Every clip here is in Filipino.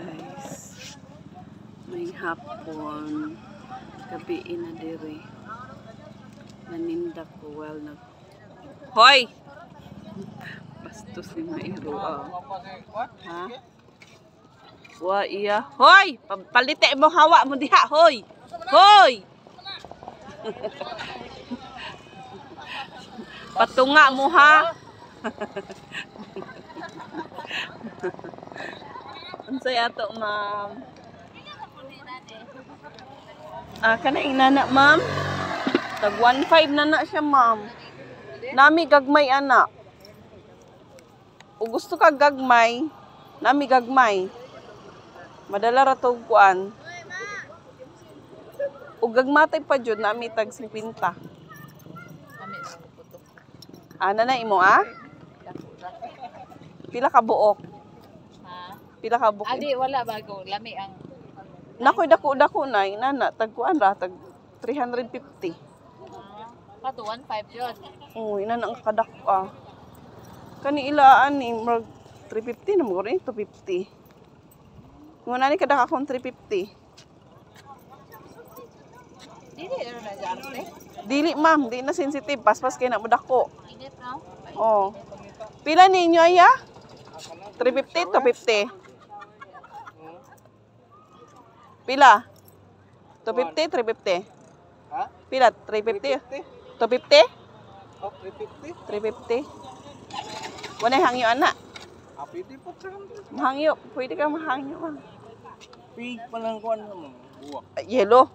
guys. May hapon. Gabi na diri. Naninda ko while nag... Hoy! Bastos ni Mairo ah. Ha? Wa iya. Hoy! Pa- Palite mo hawa mo diha. Hoy! Hoy! Patunga mo ha. Unsay ato, ma'am? Ah, kana inana, ma'am? Tag 1.5 na na siya, ma'am. Nami gagmay ana. O gusto ka gagmay, nami gagmay. Madala ra tog kuan. O gagmatay pa jud nami tag 50. Ana na imo ah? Pila ka buok? Pila ka buok? Adi, wala bago. Lami ang... Nakoy dako dako na inana tag kuan ra tag 350. Pato, 1.5 yun. Oh, ina ang kadak ah. Kani ilaan ni mag 350 na mo rin 250. Kung nani kadak akong 350. Dili, ano na dyan, arte? Dili ma'am, di na sensitive. Paspas kay na mo dako. Init? Oh. Pila ninyo aya? 350 to 50. Pila? 250, 350. Ha? Pila? 350? 250? Oh, 350? 350. Wala hangyo ana. Ah, pwede po sa. Mahangyo. Pwede ka mahangyo. ma'am. Pig pa lang naman. Buwak. Ah, Yellow.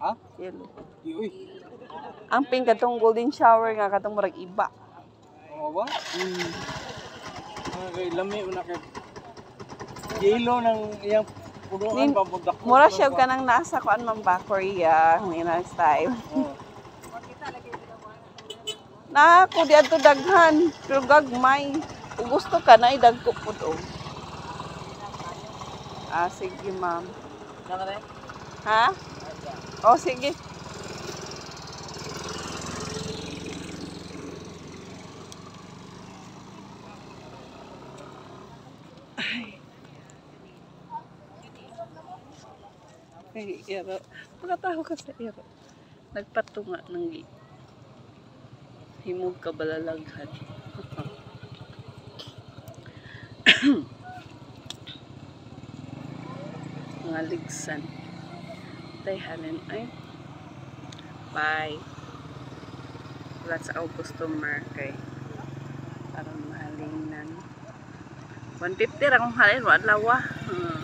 Ha? Yellow. Uy. Ang pink katong golden shower nga katong murag iba. Ano ba? Mm. Mga kay lami mo na kay Yelo ng iyang punuan Nin- papundak. Mura siya ka nang nasa kuan man ba Korea ng inang style. Na ko di adto daghan pero gagmay. Kung gusto ka na idagko pud og. Ah sige ma'am. Na? Ha? Oh sige. Ay, iro. Makataho ka sa iro. Nagpatunga ng himog kabalalaghan. Mga ligsan. Tayhanin ay. Bye. Wala sa ako customer kay parang mahalingan. 150 ra kung halin, wala wa. Hmm.